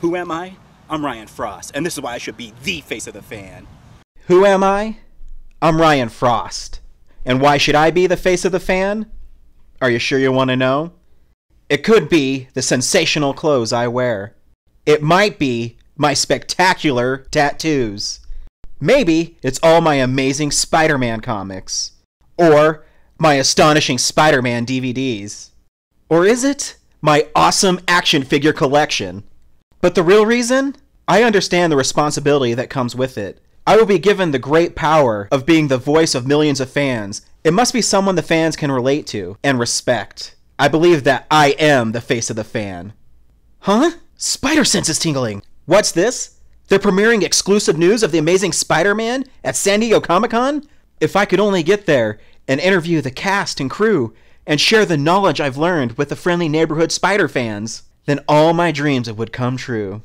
Who am I? I'm Ryan Frost, and this is why I should be the face of the fan. Who am I? I'm Ryan Frost. And why should I be the face of the fan? Are you sure you want to know? It could be the sensational clothes I wear. It might be my spectacular tattoos. Maybe it's all my amazing Spider Man comics. Or my astonishing Spider Man DVDs. Or is it my awesome action figure collection? But the real reason? I understand the responsibility that comes with it. I will be given the great power of being the voice of millions of fans. It must be someone the fans can relate to and respect. I believe that I am the face of the fan. Huh? Spider sense is tingling. What's this? They're premiering exclusive news of the amazing Spider Man at San Diego Comic Con? If I could only get there and interview the cast and crew and share the knowledge I've learned with the friendly neighborhood Spider fans, then all my dreams would come true.